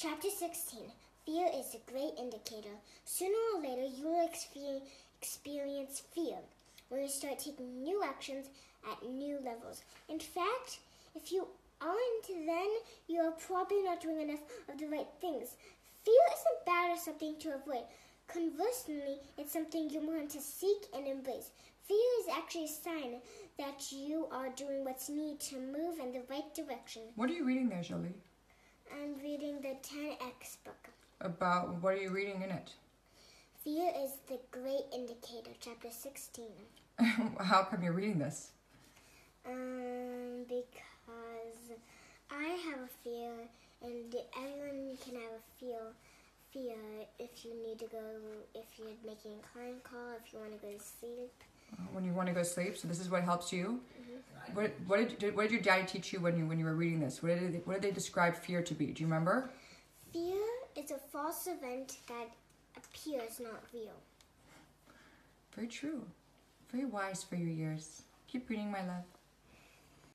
Chapter 16 Fear is a great indicator. Sooner or later, you will experience fear when you start taking new actions at new levels. In fact, if you aren't, then you are probably not doing enough of the right things. Fear isn't bad or something to avoid. Conversely, it's something you want to seek and embrace. Fear is actually a sign that you are doing what's needed to move in the right direction. What are you reading there, Jolie? I'm reading the 10x book. About what are you reading in it? Fear is the great indicator, chapter 16. How come you're reading this? Um, because I have a fear, and everyone can have a fear. Fear if you need to go, if you're making a client call, if you want to go to sleep. When you want to go to sleep, so this is what helps you. What, what did did- what did your daddy teach you when you when you were reading this? What did they, what did they describe fear to be? Do you remember? Fear is a false event that appears not real. Very true. Very wise for your years. Keep reading, my love.